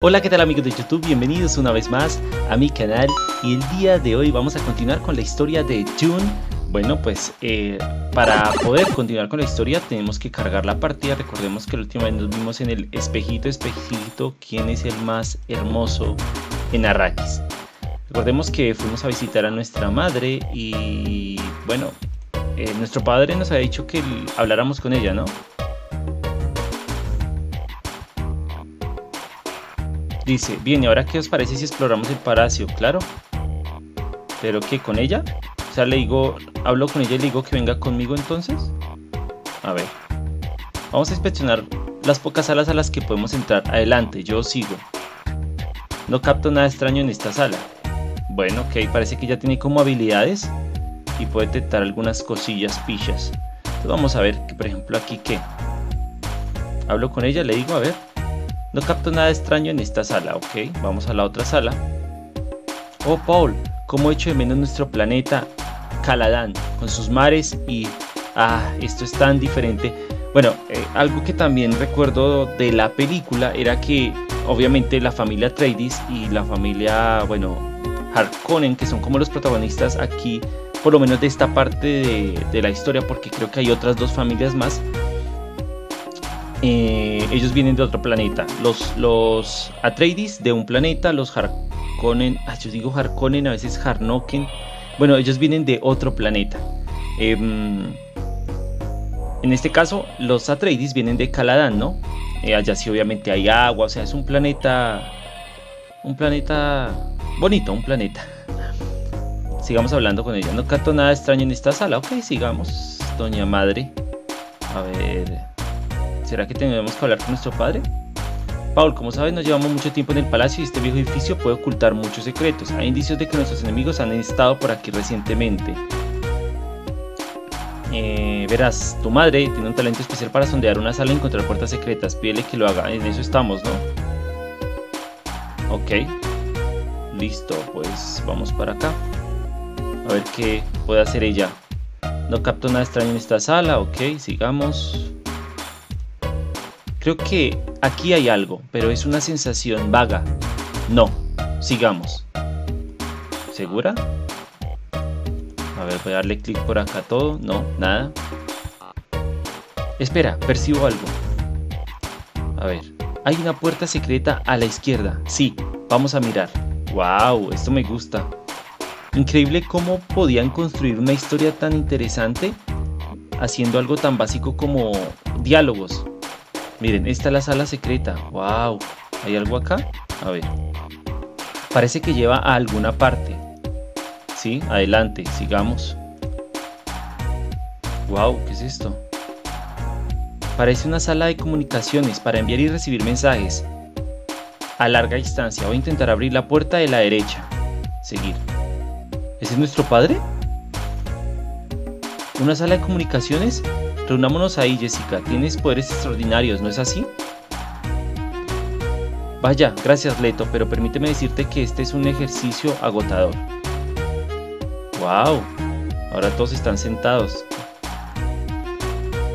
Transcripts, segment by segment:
Hola, ¿qué tal amigos de YouTube? Bienvenidos una vez más a mi canal y el día de hoy vamos a continuar con la historia de June. Bueno, pues eh, para poder continuar con la historia tenemos que cargar la partida. Recordemos que la última vez nos vimos en el espejito, espejito, quién es el más hermoso en Arrakis. Recordemos que fuimos a visitar a nuestra madre y bueno, eh, nuestro padre nos había dicho que habláramos con ella, ¿no? Dice, bien, ¿y ahora qué os parece si exploramos el palacio? Claro. ¿Pero qué? ¿Con ella? O sea, le digo, hablo con ella y le digo que venga conmigo entonces. A ver. Vamos a inspeccionar las pocas salas a las que podemos entrar. Adelante, yo sigo. No capto nada extraño en esta sala. Bueno, ok, parece que ya tiene como habilidades y puede detectar algunas cosillas pichas. Entonces vamos a ver, que, por ejemplo, aquí qué. Hablo con ella, le digo, a ver. No capto nada extraño en esta sala, ok. Vamos a la otra sala. Oh, Paul, cómo hecho de menos nuestro planeta Caladán, con sus mares y... Ah, esto es tan diferente. Bueno, eh, algo que también recuerdo de la película era que obviamente la familia Atreides y la familia, bueno, Harkonnen, que son como los protagonistas aquí, por lo menos de esta parte de la historia, porque creo que hay otras dos familias más, eh, ellos vienen de otro planeta. Los, Atreides de un planeta, los Harkonnen, ah, yo digo Harkonnen, a veces Harnoken. Bueno, ellos vienen de otro planeta. Em, en este caso, los Atreides vienen de Caladan, ¿no? Eh, allá sí obviamente hay agua, o sea, es un planeta... Un planeta bonito, un planeta. Sigamos hablando con ella. No canto nada extraño en esta sala. Ok, sigamos, doña madre. A ver... ¿Será que tenemos que hablar con nuestro padre? Paul, como sabes, nos llevamos mucho tiempo en el palacio y este viejo edificio puede ocultar muchos secretos. Hay indicios de que nuestros enemigos han estado por aquí recientemente. Eh, verás, tu madre tiene un talento especial para sondear una sala y encontrar puertas secretas. Pídele que lo haga. En eso estamos, ¿no? Ok. Listo, pues vamos para acá. A ver qué puede hacer ella. No capto nada extraño en esta sala. Ok, sigamos. Creo que aquí hay algo, pero es una sensación vaga. No, sigamos. ¿Segura? A ver, voy a darle clic por acá todo. No, nada. Espera, percibo algo. A ver, hay una puerta secreta a la izquierda. Sí, vamos a mirar. ¡Wow! Esto me gusta. Increíble cómo podían construir una historia tan interesante haciendo algo tan básico como diálogos. Miren, esta es la sala secreta. ¡Wow! ¿Hay algo acá? A ver. Parece que lleva a alguna parte. Sí, adelante, sigamos. ¡Wow! ¿Qué es esto? Parece una sala de comunicaciones para enviar y recibir mensajes. A larga distancia. Voy a intentar abrir la puerta de la derecha. Seguir. ¿Ese es nuestro padre? ¿Una sala de comunicaciones? Reunámonos ahí, Jessica. Tienes poderes extraordinarios, ¿no es así? Vaya, gracias Leto, pero permíteme decirte que este es un ejercicio agotador. ¡Wow! Ahora todos están sentados.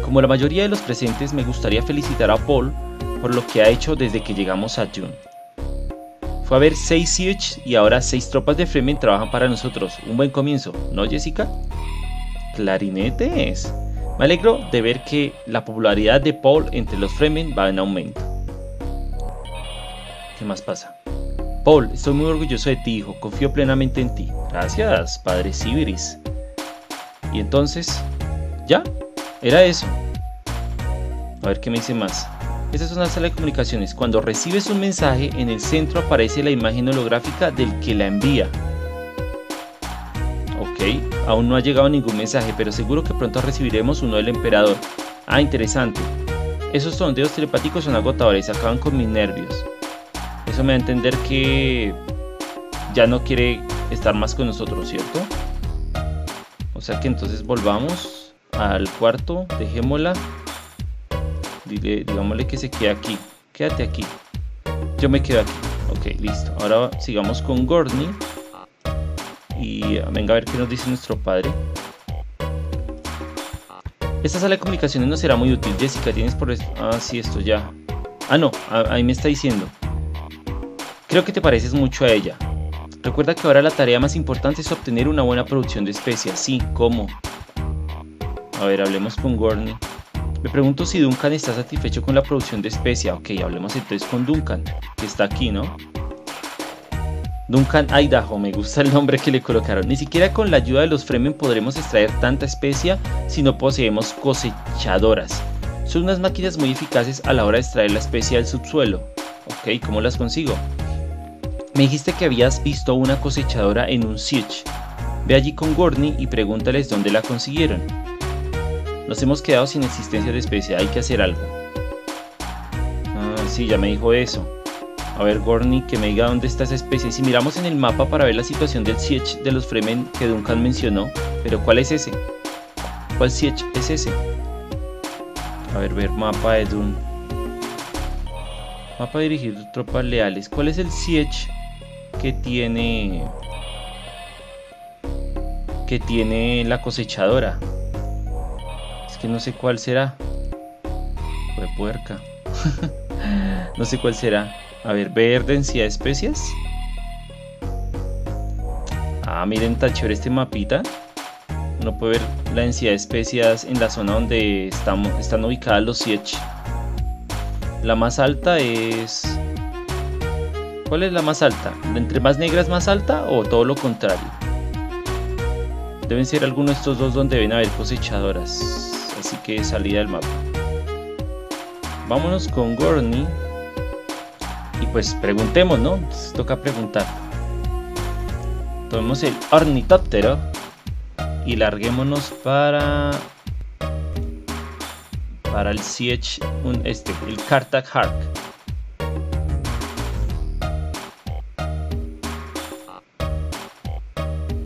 Como la mayoría de los presentes, me gustaría felicitar a Paul por lo que ha hecho desde que llegamos a June. Fue a ver seis Siege y ahora seis tropas de Fremen trabajan para nosotros. Un buen comienzo, ¿no, Jessica? Clarinetes. Me alegro de ver que la popularidad de Paul entre los Fremen va en aumento. ¿Qué más pasa? Paul, estoy muy orgulloso de ti, hijo. Confío plenamente en ti. Gracias, padre Sibiris. Y entonces, ¿ya? Era eso. A ver qué me dice más. Esta es una sala de comunicaciones. Cuando recibes un mensaje, en el centro aparece la imagen holográfica del que la envía. Aún no ha llegado ningún mensaje, pero seguro que pronto recibiremos uno del emperador. Ah, interesante. Esos sondeos telepáticos son agotadores, acaban con mis nervios. Eso me da a entender que ya no quiere estar más con nosotros, ¿cierto? O sea que entonces volvamos al cuarto, dejémosla. Dile, digámosle que se quede aquí. Quédate aquí. Yo me quedo aquí. Ok, listo. Ahora sigamos con Gordney y venga a ver qué nos dice nuestro padre. Esta sala de comunicaciones no será muy útil. Jessica, tienes por... Ah, sí, esto ya. Ah, no, ahí me está diciendo. Creo que te pareces mucho a ella. Recuerda que ahora la tarea más importante es obtener una buena producción de especias. Sí, ¿cómo? A ver, hablemos con Gorney. Me pregunto si Duncan está satisfecho con la producción de especia. Ok, hablemos entonces con Duncan, que está aquí, ¿no? Duncan Idaho, me gusta el nombre que le colocaron. Ni siquiera con la ayuda de los Fremen podremos extraer tanta especia si no poseemos cosechadoras. Son unas máquinas muy eficaces a la hora de extraer la especia del subsuelo. Ok, ¿cómo las consigo? Me dijiste que habías visto una cosechadora en un siege. Ve allí con Gorney y pregúntales dónde la consiguieron. Nos hemos quedado sin existencia de especie, hay que hacer algo. Ah, sí, ya me dijo eso. A ver, Gorney, que me diga dónde está esa especie. Si miramos en el mapa para ver la situación del Siege de los Fremen que Duncan mencionó, pero ¿cuál es ese? ¿Cuál Siege es ese? A ver, ver mapa de Dun. Mapa dirigido tropas leales. ¿Cuál es el Siege que tiene que tiene la cosechadora. Es que no sé cuál será. Fue puerca. no sé cuál será. A ver, ver densidad de especies. Ah, miren, está chévere este mapita. Uno puede ver la densidad de especias en la zona donde estamos, están ubicadas los Siege. La más alta es ¿Cuál es la más alta? ¿Entre más negra es más alta o todo lo contrario? Deben ser algunos de estos dos donde deben haber cosechadoras. Así que salida del mapa. Vámonos con Gorney. Y pues preguntemos, ¿no? toca preguntar. Tomemos el ornitóptero y larguémonos para para el Siege, un, este, el Kartak Hark.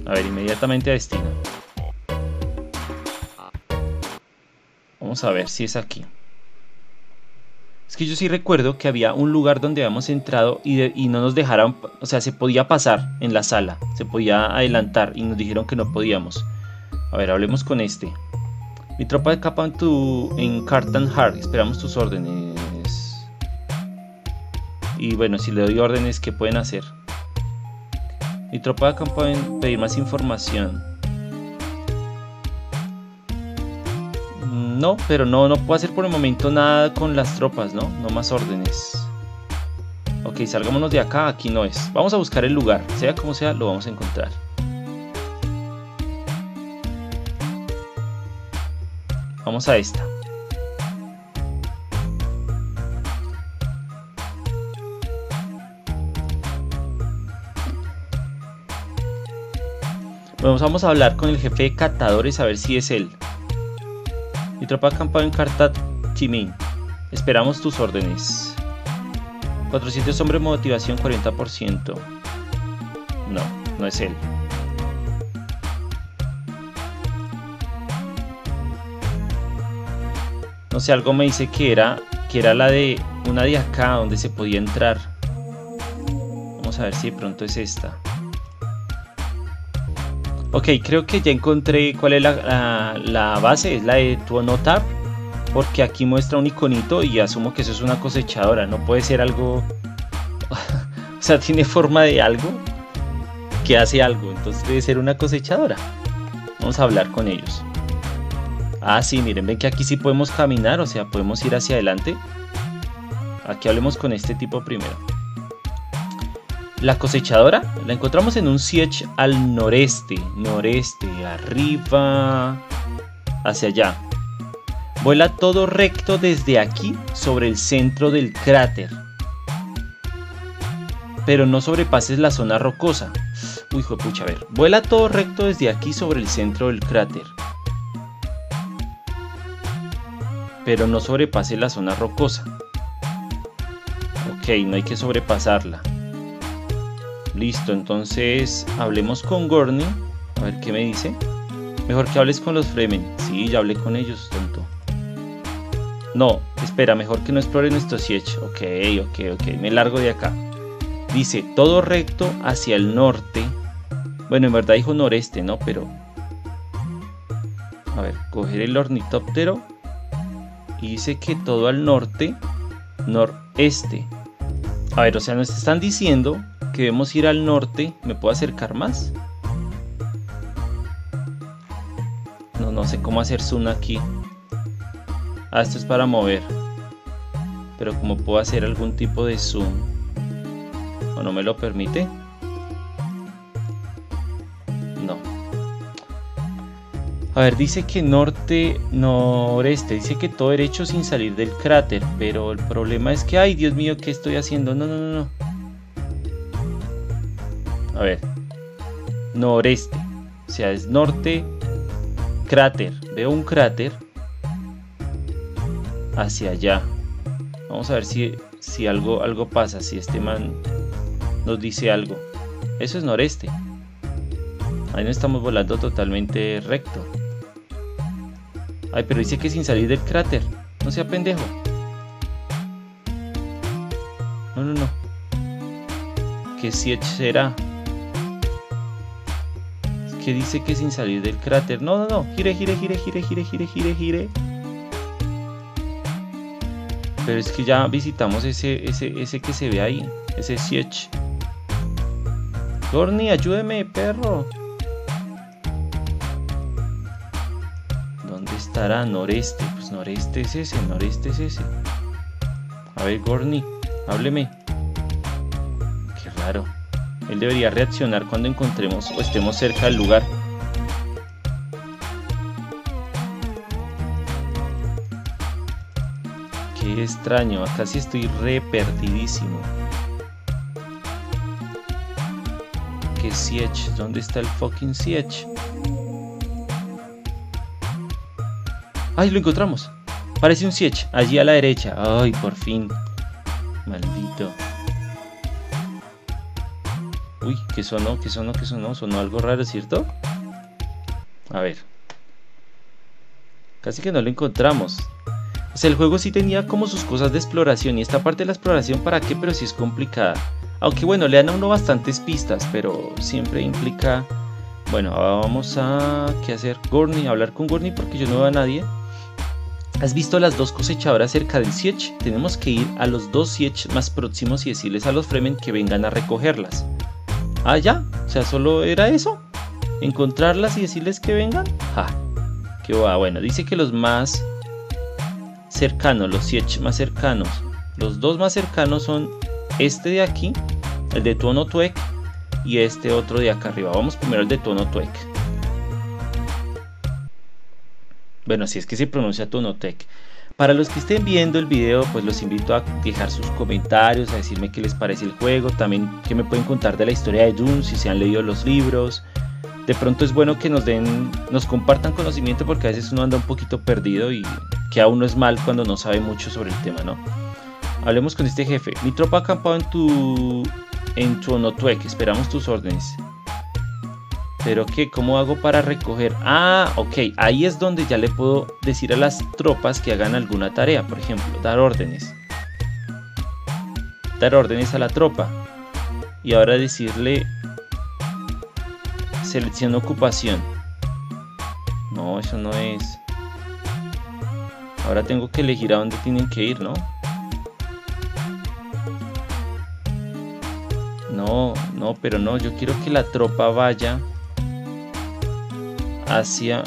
A ver, inmediatamente a destino. Vamos a ver si es aquí. Que yo sí recuerdo que había un lugar donde habíamos entrado y, no nos dejaron, o sea, se podía pasar en la sala, se podía adelantar y nos dijeron que no podíamos. A ver, hablemos con este. Mi tropa de capa en, tu, en Cartan Hard, esperamos tus órdenes. Y bueno, si le doy órdenes, ¿qué pueden hacer? Mi tropa de campo en pedir más información. No, pero no, no puedo hacer por el momento nada con las tropas, ¿no? No más órdenes. Ok, salgámonos de acá, aquí no es. Vamos a buscar el lugar, sea como sea, lo vamos a encontrar. Vamos a esta. vamos a hablar con el jefe de catadores a ver si es él. Mi tropa acampado en Kartat Chimin. Esperamos tus órdenes. 400 hombres motivación 40%. No, no es él. No sé, algo me dice que era que era la de una de acá donde se podía entrar. Vamos a ver si de pronto es esta. Ok, creo que ya encontré cuál es la, base, es la de Tuonotab, porque aquí muestra un iconito y asumo que eso es una cosechadora, no puede ser algo... o sea, tiene forma de algo que hace algo, entonces debe ser una cosechadora. Vamos a hablar con ellos. Ah, sí, miren, ven que aquí sí podemos caminar, o sea, podemos ir hacia adelante. Aquí hablemos con este tipo primero. La cosechadora la encontramos en un siege al noreste, noreste, arriba, hacia allá. Vuela todo recto desde aquí sobre el centro del cráter. Pero no sobrepases la zona rocosa. Uy, hijo pucha, a ver. Vuela todo recto desde aquí sobre el centro del cráter. Pero no sobrepases la zona rocosa. Ok, no hay que sobrepasarla. Listo, entonces hablemos con Gorney. A ver qué me dice. Mejor que hables con los Fremen. Sí, ya hablé con ellos, tonto. No, espera, mejor que no exploren estos siege. Ok, ok, ok. Me largo de acá. Dice, todo recto hacia el norte. Bueno, en verdad dijo noreste, ¿no? Pero... A ver, coger el ornitóptero. Y dice que todo al norte, noreste. A ver, o sea, nos están diciendo que debemos ir al norte. ¿Me puedo acercar más? No, no sé cómo hacer zoom aquí. Ah, esto es para mover. Pero como puedo hacer algún tipo de zoom. ¿O no me lo permite? No. A ver, dice que norte, noreste. Dice que todo derecho sin salir del cráter. Pero el problema es que, ay, Dios mío, ¿qué estoy haciendo? No, no, no, no. A ver. Noreste. O sea, es norte, cráter. Veo un cráter hacia allá. Vamos a ver si, si algo, algo pasa, si este man nos dice algo. Eso es noreste. Ahí no estamos volando totalmente recto. Ay, pero dice que sin salir del cráter. No sea pendejo. No, no, no. ¿Qué si será? Que dice que sin salir del cráter. No, no, no. Gire, gire, gire, gire, gire, gire, gire, gire. Pero es que ya visitamos ese, ese, ese que se ve ahí. Ese Siech. Gorni, ayúdeme, perro. ¿Dónde estará? Noreste. Pues noreste es ese, noreste es ese. A ver, Gorni, hábleme. Qué raro. Él debería reaccionar cuando encontremos o estemos cerca del lugar. Qué extraño, acá sí estoy re perdidísimo. ¿Qué Siege? ¿Dónde está el fucking Siege? ¡Ay, lo encontramos! Parece un Siege, allí a la derecha. ¡Ay, por fin! Maldito. Uy, ¿qué sonó? ¿Qué sonó? ¿Qué sonó? Sonó algo raro, ¿cierto? A ver. Casi que no lo encontramos. O sea, el juego sí tenía como sus cosas de exploración. Y esta parte de la exploración, ¿para qué? Pero sí es complicada. Aunque bueno, le dan a uno bastantes pistas, pero siempre implica... Bueno, vamos a... ¿Qué hacer? Gorney, hablar con Gorney porque yo no veo a nadie. ¿Has visto las dos cosechadoras cerca del Siege? Tenemos que ir a los dos Siege más próximos y decirles a los Fremen que vengan a recogerlas. Ah, ya. O sea, solo era eso. Encontrarlas y decirles que vengan. Ja. Qué va. Bueno, dice que los más cercanos, los siete más cercanos. Los dos más cercanos son este de aquí, el de tono Tuek, y este otro de acá arriba. Vamos primero el de tono Tuek. Bueno, así es que se pronuncia Tonotec. Para los que estén viendo el video, pues los invito a dejar sus comentarios, a decirme qué les parece el juego, también qué me pueden contar de la historia de Dune, si se han leído los libros. De pronto es bueno que nos den, nos compartan conocimiento porque a veces uno anda un poquito perdido y que aún no es mal cuando no sabe mucho sobre el tema, ¿no? Hablemos con este jefe. Mi tropa ha acampado en tu en tu Onotuek. Esperamos tus órdenes. Pero qué, ¿cómo hago para recoger? Ah, ok, ahí es donde ya le puedo decir a las tropas que hagan alguna tarea, por ejemplo, dar órdenes. Dar órdenes a la tropa. Y ahora decirle selección ocupación. No, eso no es. Ahora tengo que elegir a dónde tienen que ir, ¿no? No, no, pero no, yo quiero que la tropa vaya hacia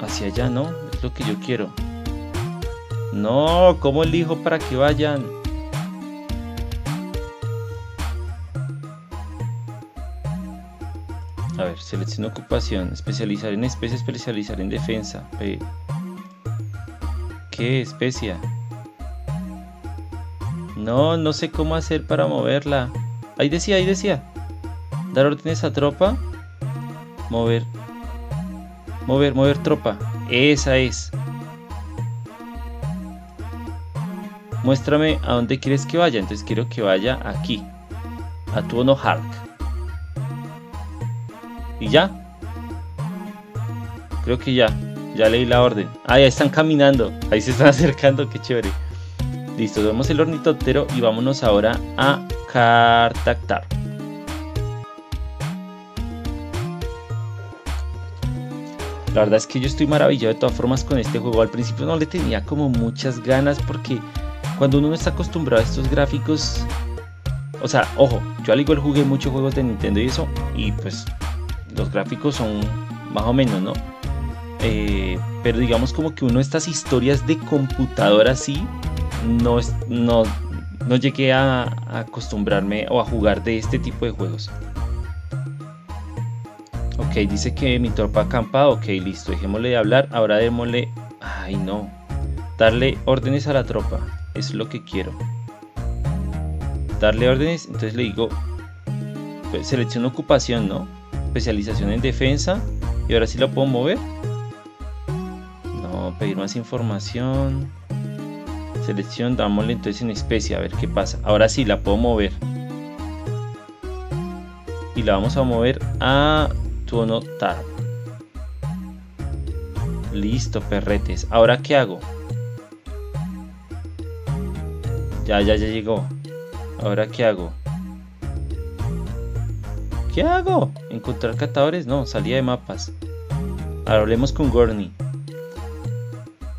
hacia allá, ¿no? Es lo que yo quiero. No, ¿cómo elijo para que vayan? A ver, selección ocupación, especializar en especie, especializar en defensa. ¿Qué especia? No, no sé cómo hacer para moverla. Ahí decía, ahí decía. Dar órdenes a tropa. Mover. Mover, mover tropa. Esa es. Muéstrame a dónde quieres que vaya. Entonces quiero que vaya aquí. A tu ono Hark. Y ya. Creo que ya. Ya leí la orden. Ah, ya están caminando. Ahí se están acercando. Qué chévere. Listo, vemos el ornitóptero y vámonos ahora a Cartactar. La verdad es que yo estoy maravillado de todas formas con este juego. Al principio no le tenía como muchas ganas porque cuando uno no está acostumbrado a estos gráficos, o sea, ojo, yo al igual jugué muchos juegos de Nintendo y eso, y pues los gráficos son más o menos, ¿no? Eh, pero digamos como que uno estas historias de computadora así, no, no, no llegué a, acostumbrarme o a jugar de este tipo de juegos. Dice que mi tropa acampa. Ok, listo, dejémosle de hablar. Ahora démosle. Ay, no. Darle órdenes a la tropa. Es lo que quiero. Darle órdenes. Entonces le digo. Pues, selección ocupación, ¿no? Especialización en defensa. Y ahora sí la puedo mover. No, pedir más información. Selección, dámosle entonces en especie, a ver qué pasa. Ahora sí la puedo mover. Y la vamos a mover a tono tab. Listo, perretes. Ahora qué hago? Ya, ya, ya llegó. Ahora qué hago? ¿Qué hago? ¿Encontrar catadores? No, salida de mapas. Ahora hablemos con Gorney.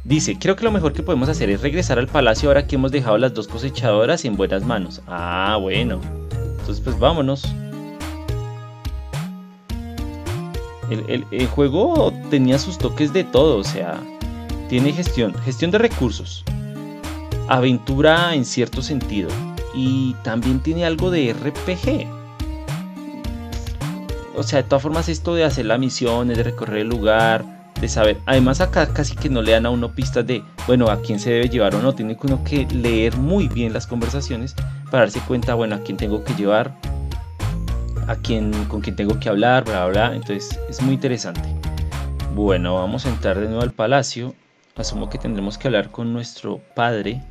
Dice, creo que lo mejor que podemos hacer es regresar al palacio ahora que hemos dejado las dos cosechadoras en buenas manos. Ah, bueno. Entonces pues vámonos. El, juego tenía sus toques de todo, o sea, tiene gestión, gestión de recursos, aventura en cierto sentido y también tiene algo de RPG. O sea, de todas formas esto de hacer las misiones, de recorrer el lugar, de saber. Además acá casi que no le dan a uno pistas de, bueno, a quién se debe llevar o no. Tiene uno que leer muy bien las conversaciones para darse cuenta, bueno, a quién tengo que llevar, a quién, con quién tengo que hablar, bla, bla. Entonces es muy interesante. Bueno, vamos a entrar de nuevo al palacio. Asumo que tendremos que hablar con nuestro padre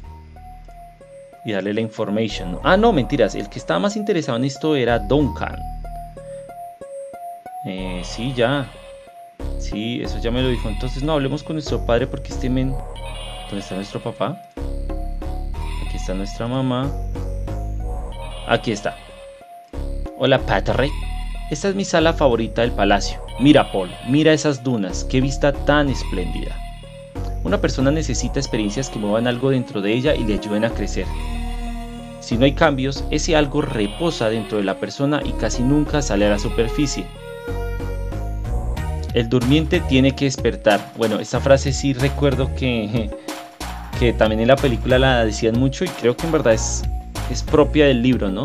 y darle la information. Ah, no, mentiras. El que estaba más interesado en esto era Duncan. Eh, sí, ya. Sí, eso ya me lo dijo. Entonces no hablemos con nuestro padre porque este men... ¿Dónde está nuestro papá? Aquí está nuestra mamá. Aquí está. Hola, padre. Esta es mi sala favorita del palacio. Mira, Paul, mira esas dunas. Qué vista tan espléndida. Una persona necesita experiencias que muevan algo dentro de ella y le ayuden a crecer. Si no hay cambios, ese algo reposa dentro de la persona y casi nunca sale a la superficie. El durmiente tiene que despertar. Bueno, esta frase sí recuerdo que, que también en la película la decían mucho y creo que en verdad es, es propia del libro, ¿no?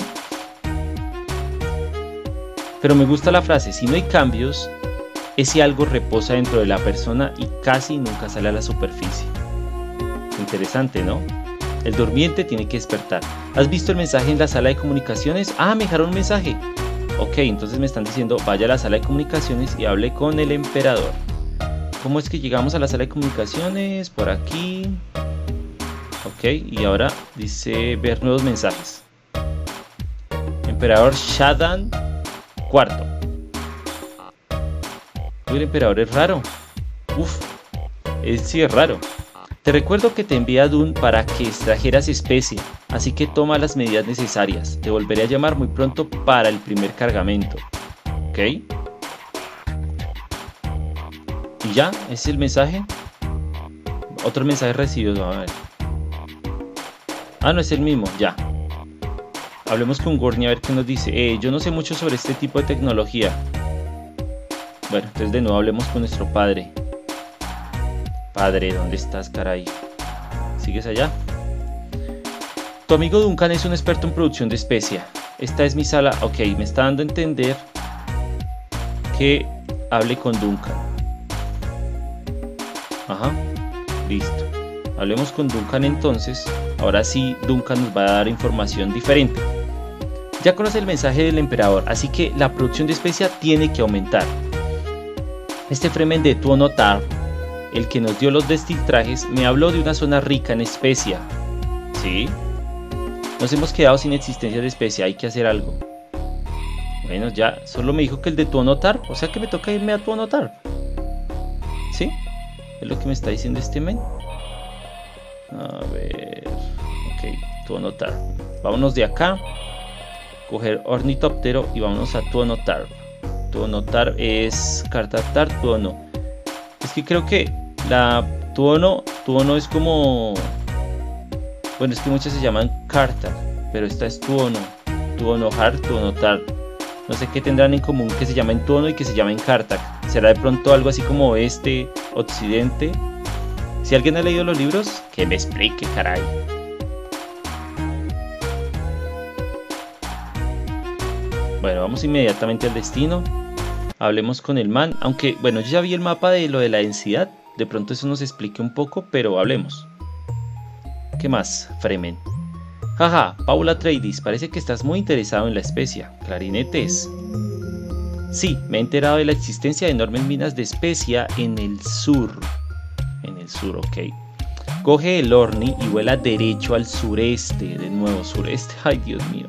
Pero me gusta la frase, si no hay cambios, ese algo reposa dentro de la persona y casi nunca sale a la superficie. Interesante, ¿no? El durmiente tiene que despertar. ¿Has visto el mensaje en la sala de comunicaciones? Ah, me dejaron un mensaje. Ok, entonces me están diciendo vaya a la sala de comunicaciones y hable con el emperador. ¿Cómo es que llegamos a la sala de comunicaciones? Por aquí. Ok, y ahora dice ver nuevos mensajes. Emperador Shadan cuarto. el emperador es raro. Uf, es sí es raro. Te recuerdo que te envié a Dun para que extrajeras especie, así que toma las medidas necesarias. Te volveré a llamar muy pronto para el primer cargamento. ¿Ok? Y ya, es el mensaje. Otro mensaje recibido, a ver. Ah, no es el mismo, ya. Hablemos con Gorni a ver qué nos dice. Eh, yo no sé mucho sobre este tipo de tecnología. Bueno, entonces de nuevo hablemos con nuestro padre. Padre, ¿dónde estás, caray? ¿Sigues allá? Tu amigo Duncan es un experto en producción de especia. Esta es mi sala. Ok, me está dando a entender que hable con Duncan. Ajá, listo. Hablemos con Duncan entonces. Ahora sí, Duncan nos va a dar información diferente. Ya conoce el mensaje del emperador, así que la producción de especia tiene que aumentar. Este Fremen de Tuonotar el que nos dio los destiltrajes, me habló de una zona rica en especia. ¿Sí? Nos hemos quedado sin existencia de especia, hay que hacer algo. Bueno, ya, solo me dijo que el de tu notar, o sea que me toca irme a tu notar. ¿Sí? Es lo que me está diciendo este men. A ver. Ok, tu notar. Vámonos de acá. Coger ornitóptero y vámonos a tu notar. Tu notar es cartatar, tu no. Es que creo que la Tuono, Tuono es como Bueno, es que muchas se llaman Carta, pero esta es Tuono. Tuono Har, Tuono Tar. No sé qué tendrán en común que se llama en Tuono y que se llama en Kartak. ¿Será de pronto algo así como oeste, occidente? Si alguien ha leído los libros, que me explique, caray. Bueno, vamos inmediatamente al destino. Hablemos con el man. Aunque, bueno, yo ya vi el mapa de lo de la densidad. De pronto eso nos explique un poco, pero hablemos. ¿Qué más, Fremen? Jaja, Paula Tradis, parece que estás muy interesado en la especia. Clarinetes. Sí, me he enterado de la existencia de enormes minas de especia en el sur. En el sur, ok. Coge el Orni y vuela derecho al sureste. De nuevo, sureste. Ay, Dios mío.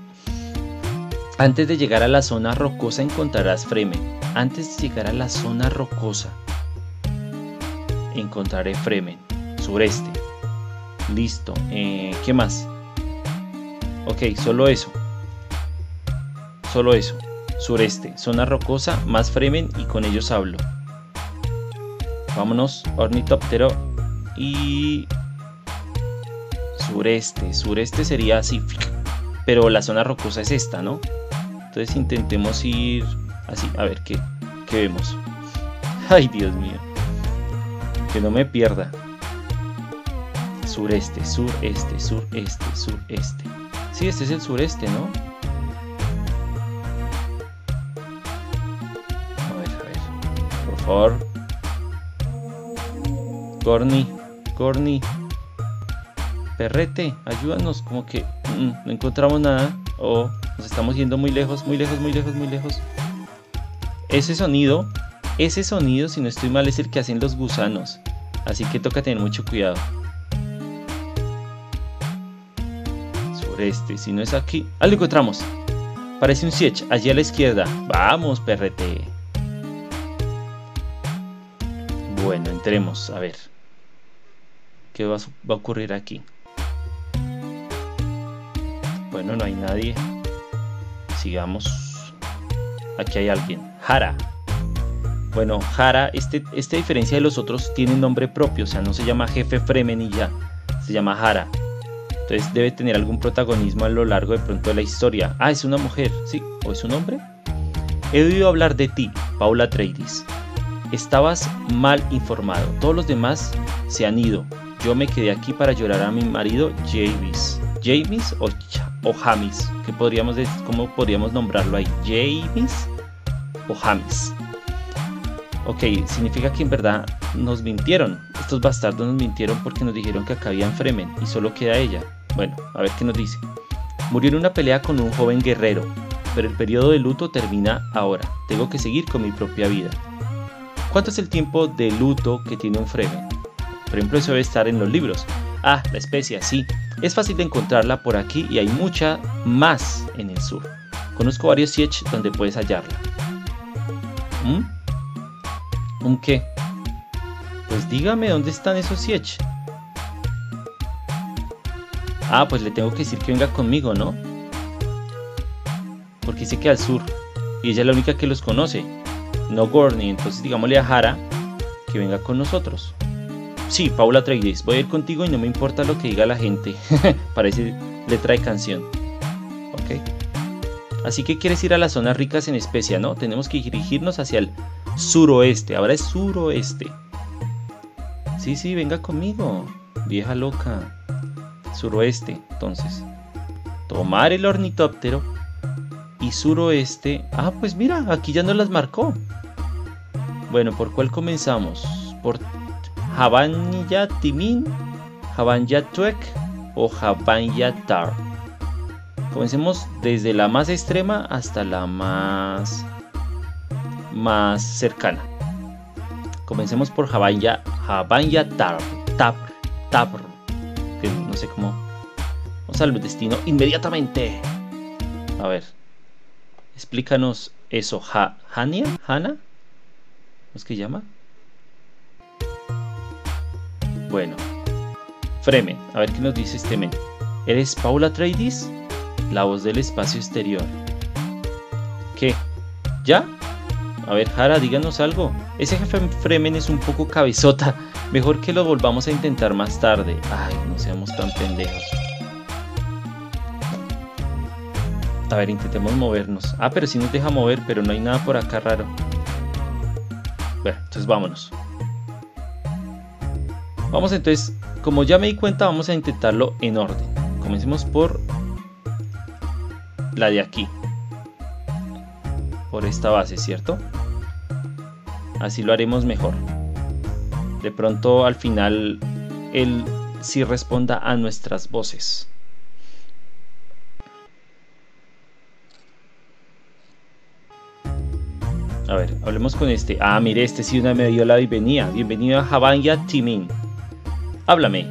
Antes de llegar a la zona rocosa encontrarás Fremen. Antes de llegar a la zona rocosa encontraré Fremen. Sureste. Listo. Eh, ¿Qué más? Ok, solo eso. Solo eso. Sureste. Zona rocosa más Fremen y con ellos hablo. Vámonos. Ornitóptero. Y... Sureste. Sureste sería así. Pero la zona rocosa es esta, ¿no? Entonces intentemos ir así, a ver qué, qué vemos. Ay, Dios mío. Que no me pierda. Sureste, sureste, sureste, sureste. Sí, este es el sureste, ¿no? A ver, a ver. Por favor. Corny, Corny. Perrete, ayúdanos. Como que mm, no encontramos nada. O nos estamos yendo muy lejos, muy lejos, muy lejos, muy lejos. Ese sonido, ese sonido, si no estoy mal, es el que hacen los gusanos. Así que toca tener mucho cuidado. Sureste, si no es aquí. Ah, lo encontramos. Parece un siege, allí a la izquierda. Vamos, perrete. Bueno, entremos, a ver. ¿Qué va a ocurrir aquí? Bueno, no hay nadie. Sigamos. Aquí hay alguien. Jara. Bueno, Jara, este, esta diferencia de los otros tiene un nombre propio, o sea, no se llama jefe Fremen y ya, se llama Jara. Entonces debe tener algún protagonismo a lo largo de pronto de la historia. Ah, es una mujer, ¿sí? ¿O es un hombre? He oído hablar de ti, Paula Atreides. Estabas mal informado. Todos los demás se han ido. Yo me quedé aquí para llorar a mi marido Javis. James o, o Jamis, ¿qué podríamos? ¿Cómo podríamos nombrarlo ahí? James o Jamis. Ok, significa que en verdad nos mintieron. Estos bastardos nos mintieron porque nos dijeron que acá Fremen y solo queda ella. Bueno, a ver qué nos dice. Murió en una pelea con un joven guerrero, pero el periodo de luto termina ahora. Tengo que seguir con mi propia vida. ¿Cuánto es el tiempo de luto que tiene un Fremen? Por ejemplo, eso debe estar en los libros. Ah, la especia, sí. Es fácil de encontrarla por aquí y hay mucha más en el sur. Conozco varios siege donde puedes hallarla. ¿Mm? ¿Un qué? Pues dígame dónde están esos siege. Ah, pues le tengo que decir que venga conmigo, ¿no? Porque dice que al sur. Y ella es la única que los conoce. No Gorney. Entonces digámosle a Hara que venga con nosotros. Sí, Paula Atreides, voy a ir contigo y no me importa lo que diga la gente. Parece letra de canción. Ok. Así que quieres ir a las zonas ricas en especia, ¿no? Tenemos que dirigirnos hacia el suroeste. Ahora es suroeste. Sí, sí, venga conmigo. Vieja loca. Suroeste, entonces. Tomar el ornitóptero. Y suroeste. Ah, pues mira, aquí ya nos las marcó. Bueno, ¿por cuál comenzamos? Por Habanya Timin, Habanya Tuek o Habanya Tar. Comencemos desde la más extrema hasta la más, más cercana. Comencemos por Habanya, Habanya Tar, que no sé cómo. Vamos al destino inmediatamente. A ver, explícanos eso. Ha, ¿Hania? ¿Hana? ¿Cómo es que llama? Bueno. Fremen, a ver qué nos dice este men. ¿Eres Paula Traidis, La voz del espacio exterior. ¿Qué? ¿Ya? A ver, Jara, díganos algo. Ese jefe Fremen es un poco cabezota. Mejor que lo volvamos a intentar más tarde. Ay, no seamos tan pendejos. A ver, intentemos movernos. Ah, pero si sí nos deja mover, pero no hay nada por acá raro. Bueno, entonces vámonos. Vamos entonces, como ya me di cuenta, vamos a intentarlo en orden. Comencemos por la de aquí. Por esta base, ¿cierto? Así lo haremos mejor. De pronto al final él sí responda a nuestras voces. A ver, hablemos con este. Ah, mire, este sí una me dio la bienvenida. Bienvenido a Javanya Timin. Háblame.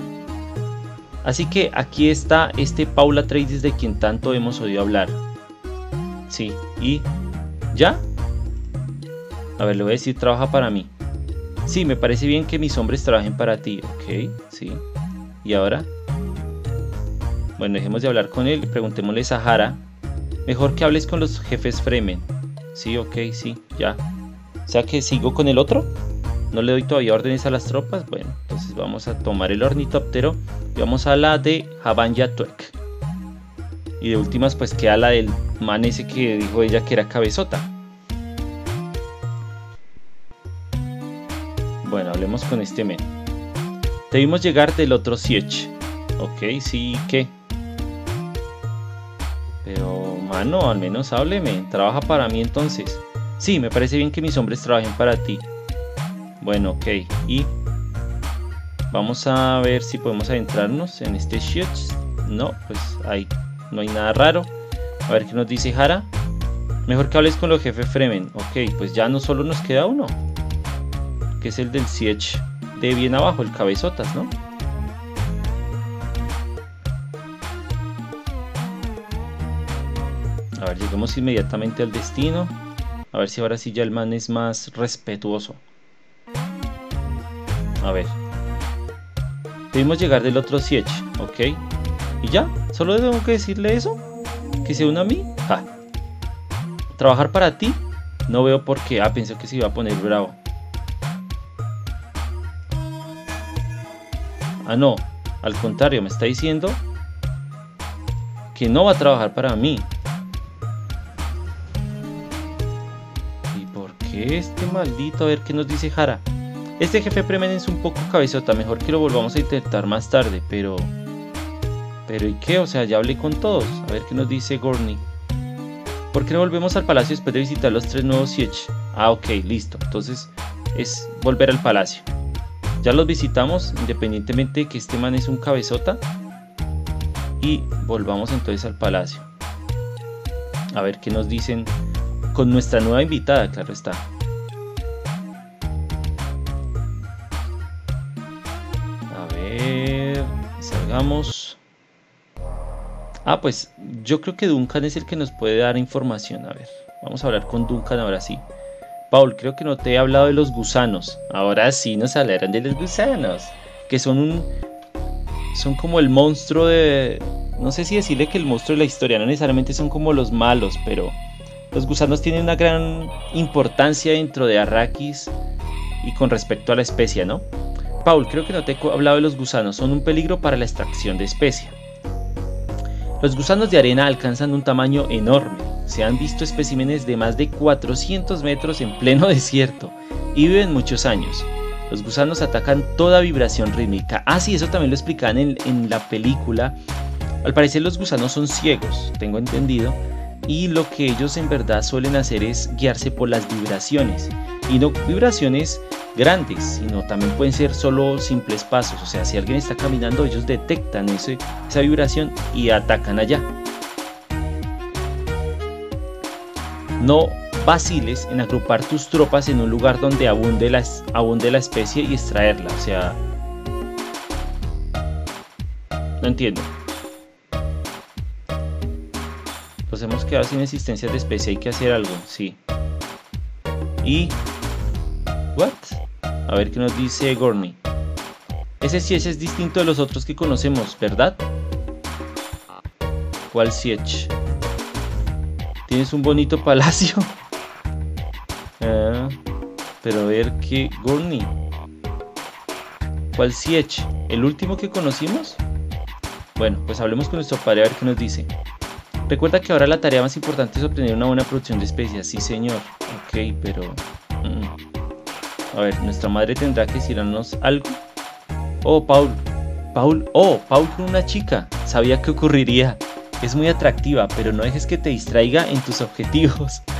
Así que aquí está este Paula Trades de quien tanto hemos oído hablar. Sí, y ¿ya? A ver, le voy a decir trabaja para mí. Sí, me parece bien que mis hombres trabajen para ti. Ok, sí. ¿Y ahora? Bueno, dejemos de hablar con él. Preguntémosle a Sahara. Mejor que hables con los jefes Fremen. Sí, ok, sí, ya. O sea que sigo con el otro. No le doy todavía órdenes a las tropas. Bueno, entonces vamos a tomar el ornitóptero y vamos a la de Habanya Tuek. Y de últimas pues queda la del man ese que dijo ella que era cabezota. Bueno, hablemos con este men. Debimos llegar del otro Siege. Ok, sí, ¿qué? Pero, mano, al menos hábleme. Trabaja para mí entonces. Sí, me parece bien que mis hombres trabajen para ti. Bueno, ok. Y vamos a ver si podemos adentrarnos en este shit. No, pues ahí no hay nada raro. A ver qué nos dice Jara. Mejor que hables con los jefes Fremen. Ok, pues ya no solo nos queda uno. Que es el del Siege de bien abajo, el cabezotas, ¿no? A ver, llegamos inmediatamente al destino. A ver si ahora sí ya el man es más respetuoso. A ver. Debemos llegar del otro Siege, ¿ok? ¿Y ya? ¿Solo tengo que decirle eso? ¿Que se una a mí? Ja. ¿Trabajar para ti? No veo por qué. Ah, pensé que se iba a poner bravo. Ah, no. Al contrario, me está diciendo que no va a trabajar para mí. este maldito? A ver qué nos dice Jara. Este jefe Premen es un poco cabezota, mejor que lo volvamos a intentar más tarde, pero... Pero ¿y qué? O sea, ya hablé con todos. A ver qué nos dice Gorney. ¿Por qué no volvemos al palacio después de visitar los tres nuevos Siege? Ah, ok, listo. Entonces es volver al palacio. Ya los visitamos, independientemente de que este man es un cabezota. Y volvamos entonces al palacio. A ver qué nos dicen con nuestra nueva invitada, claro está. Ver, salgamos. Ah, pues yo creo que Duncan es el que nos puede dar información. A ver, vamos a hablar con Duncan ahora sí. Paul, creo que no te he hablado de los gusanos. Ahora sí nos hablarán de los gusanos. Que son un. Son como el monstruo de. No sé si decirle que el monstruo de la historia. No necesariamente son como los malos, pero los gusanos tienen una gran importancia dentro de Arrakis y con respecto a la especia, ¿no? Paul, creo que no te he hablado de los gusanos, son un peligro para la extracción de especia. Los gusanos de arena alcanzan un tamaño enorme. Se han visto especímenes de más de 400 metros en pleno desierto y viven muchos años. Los gusanos atacan toda vibración rítmica. Ah, sí, eso también lo explican en, en la película. Al parecer los gusanos son ciegos, tengo entendido, y lo que ellos en verdad suelen hacer es guiarse por las vibraciones y no vibraciones grandes, sino también pueden ser solo simples pasos, o sea, si alguien está caminando ellos detectan ese, esa vibración y atacan allá. No vaciles en agrupar tus tropas en un lugar donde abunde la, abunde la especie y extraerla, o sea... No entiendo. Nos hemos quedado sin existencia de especie, hay que hacer algo, sí. Y... ¿What? A ver qué nos dice Gorney. Ese Siege es distinto de los otros que conocemos, ¿verdad? ¿Cuál Siege? Tienes un bonito palacio. Ah, pero a ver qué... Gorney. ¿Cuál Siege? ¿El último que conocimos? Bueno, pues hablemos con nuestro padre a ver qué nos dice. Recuerda que ahora la tarea más importante es obtener una buena producción de especias. Sí, señor. Ok, pero... A ver, nuestra madre tendrá que decirnos algo. Oh, Paul. Paul. Oh, Paul con una chica. Sabía que ocurriría. Es muy atractiva, pero no dejes que te distraiga en tus objetivos.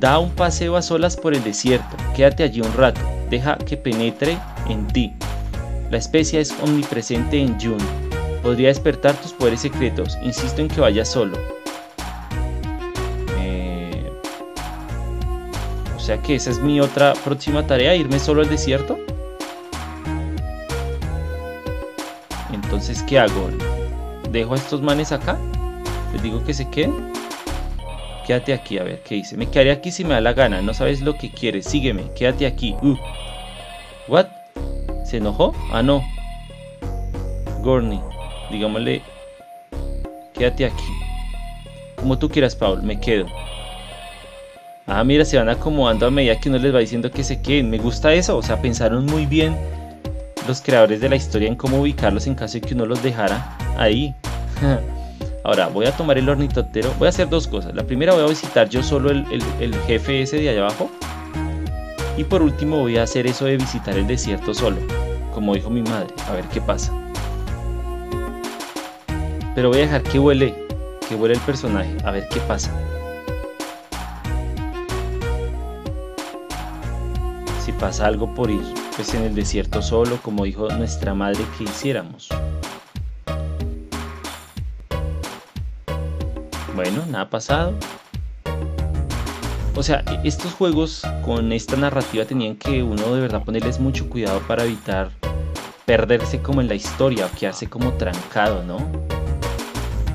Da un paseo a solas por el desierto. Quédate allí un rato. Deja que penetre en ti. La especia es omnipresente en June. Podría despertar tus poderes secretos. Insisto en que vayas solo. Sea que esa es mi otra próxima tarea, irme solo al desierto. Entonces, ¿qué hago? ¿Dejo a estos manes acá? ¿Les digo que se queden? Quédate aquí, a ver, ¿qué dice? Me quedaré aquí si me da la gana, no sabes lo que quieres, sígueme, quédate aquí. Uh. ¿What? ¿Se enojó? Ah, no. Gorney, digámosle, quédate aquí. Como tú quieras, Paul, me quedo. Ah, mira, se van acomodando a medida que uno les va diciendo que se queden. Me gusta eso, o sea, pensaron muy bien los creadores de la historia en cómo ubicarlos en caso de que uno los dejara ahí. Ahora voy a tomar el ornitotero. Voy a hacer dos cosas. La primera voy a visitar yo solo el, el jefe ese de allá abajo. Y por último voy a hacer eso de visitar el desierto solo. Como dijo mi madre. A ver qué pasa. Pero voy a dejar que huele. Que huele el personaje. A ver qué pasa. Si pasa algo por ir pues en el desierto solo, como dijo nuestra madre que hiciéramos. Bueno, nada ha pasado. O sea, estos juegos con esta narrativa tenían que uno de verdad ponerles mucho cuidado para evitar perderse como en la historia o quedarse como trancado, ¿no?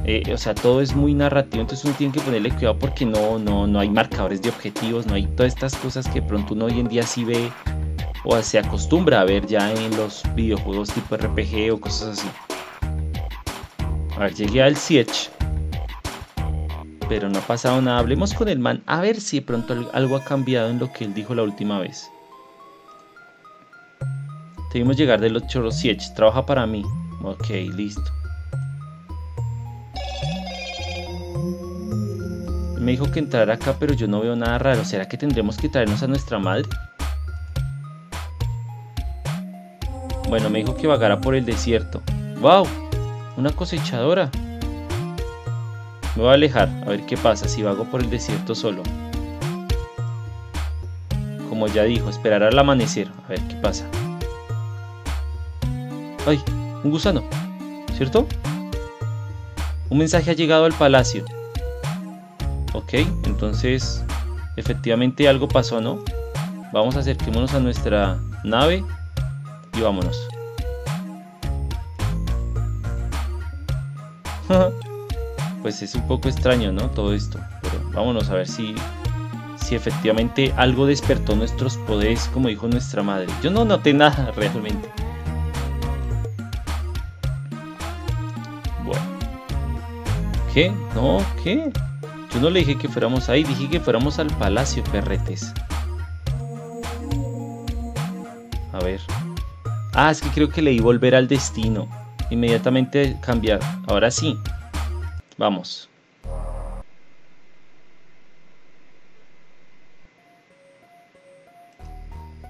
Eh, o sea, todo es muy narrativo, entonces uno tiene que ponerle cuidado porque no, no, no hay marcadores de objetivos, no hay todas estas cosas que pronto uno hoy en día sí ve o se acostumbra a ver ya en los videojuegos tipo RPG o cosas así. A ver, llegué al Siege. Pero no ha pasado nada. Hablemos con el man a ver si de pronto algo ha cambiado en lo que él dijo la última vez. Debimos llegar de los Chorros Siege. Trabaja para mí. Ok, listo. Me dijo que entrara acá, pero yo no veo nada raro. ¿Será que tendremos que traernos a nuestra madre? Bueno, me dijo que vagara por el desierto. ¡Wow! Una cosechadora. Me voy a alejar, a ver qué pasa si vago por el desierto solo. Como ya dijo, esperar al amanecer, a ver qué pasa. ¡Ay! Un gusano, ¿cierto? Un mensaje ha llegado al palacio. Ok, entonces efectivamente algo pasó, ¿no? Vamos acerquémonos a nuestra nave y vámonos. pues es un poco extraño, ¿no? Todo esto. Pero vámonos a ver si, si efectivamente algo despertó nuestros poderes, como dijo nuestra madre. Yo no noté nada realmente. Bueno. ¿Qué? No, ¿qué? Yo no le dije que fuéramos ahí, dije que fuéramos al palacio, perretes. A ver. Ah, es que creo que leí volver al destino. Inmediatamente cambiar. Ahora sí. Vamos.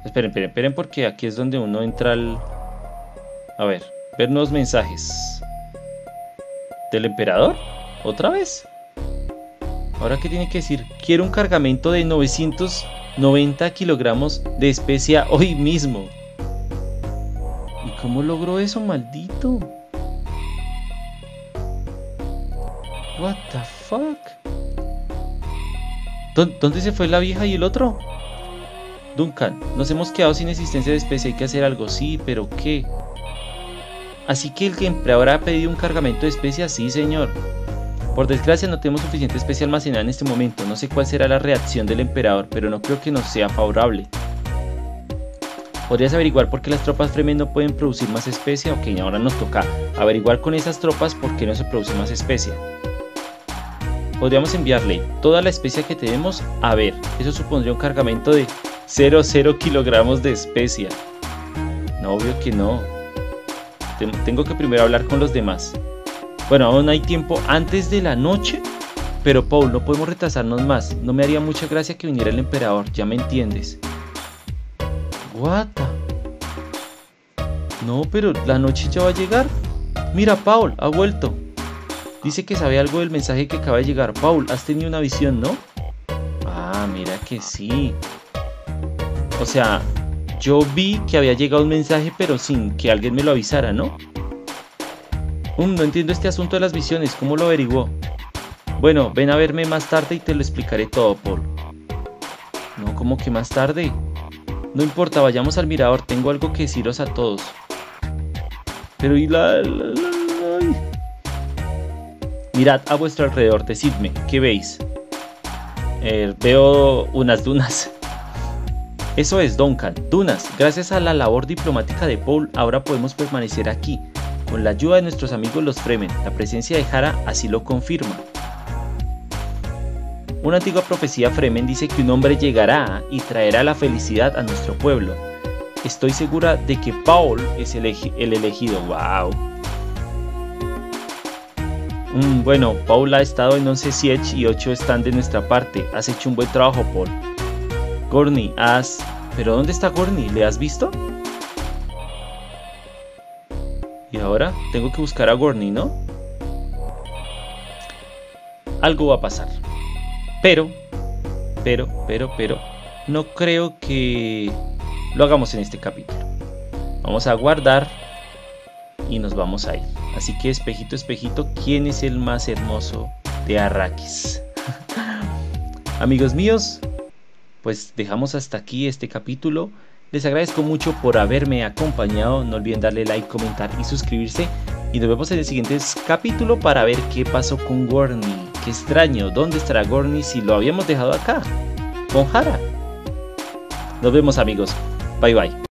Esperen, esperen, esperen porque aquí es donde uno entra al... A ver, ver nuevos mensajes. ¿Del emperador? ¿Otra vez? Ahora qué tiene que decir, quiero un cargamento de 990 kilogramos de especia hoy mismo. ¿Cómo logró eso, maldito? What the fuck? ¿Dónde se fue la vieja y el otro? Duncan, nos hemos quedado sin existencia de especie, hay que hacer algo, sí, pero ¿qué? Así que el emperador ha pedido un cargamento de especias, sí señor. Por desgracia no tenemos suficiente especie almacenada en este momento, no sé cuál será la reacción del emperador, pero no creo que nos sea favorable. ¿Podrías averiguar por qué las tropas Fremen no pueden producir más especia? Ok, ahora nos toca averiguar con esas tropas por qué no se produce más especia. Podríamos enviarle toda la especia que tenemos a ver. Eso supondría un cargamento de 0,0 kilogramos de especia. No, obvio que no. Tengo que primero hablar con los demás. Bueno, aún hay tiempo antes de la noche. Pero Paul, no podemos retrasarnos más. No me haría mucha gracia que viniera el emperador, ya me entiendes. Guata. No, pero la noche ya va a llegar. Mira, Paul, ha vuelto. Dice que sabe algo del mensaje que acaba de llegar. Paul, has tenido una visión, ¿no? Ah, mira que sí. O sea, yo vi que había llegado un mensaje, pero sin que alguien me lo avisara, ¿no? Um, no entiendo este asunto de las visiones. ¿Cómo lo averiguó? Bueno, ven a verme más tarde y te lo explicaré todo, Paul. No, ¿cómo que más tarde? No importa, vayamos al mirador, tengo algo que deciros a todos. Pero y la... Mirad a vuestro alrededor, decidme, ¿qué veis? Eh, veo unas dunas. Eso es, Duncan, dunas. Gracias a la labor diplomática de Paul, ahora podemos permanecer aquí. Con la ayuda de nuestros amigos los Fremen, la presencia de Hara así lo confirma. Una antigua profecía Fremen dice que un hombre llegará y traerá la felicidad a nuestro pueblo. Estoy segura de que Paul es el, elegido. ¡Wow! Mm, bueno, Paul ha estado en 11 Siege y 8 están de nuestra parte. Has hecho un buen trabajo, Paul. Gorni, has... ¿Pero dónde está Gorni? ¿Le has visto? Y ahora tengo que buscar a Gorni, ¿no? Algo va a pasar. Pero, pero, pero, pero, no creo que lo hagamos en este capítulo. Vamos a guardar y nos vamos a ir. Así que espejito, espejito, ¿quién es el más hermoso de Arrakis? Amigos míos, pues dejamos hasta aquí este capítulo. Les agradezco mucho por haberme acompañado. No olviden darle like, comentar y suscribirse. Y nos vemos en el siguiente capítulo para ver qué pasó con Gorney. Qué extraño, ¿dónde estará Gorney si lo habíamos dejado acá? Con Hara. Nos vemos amigos. Bye bye.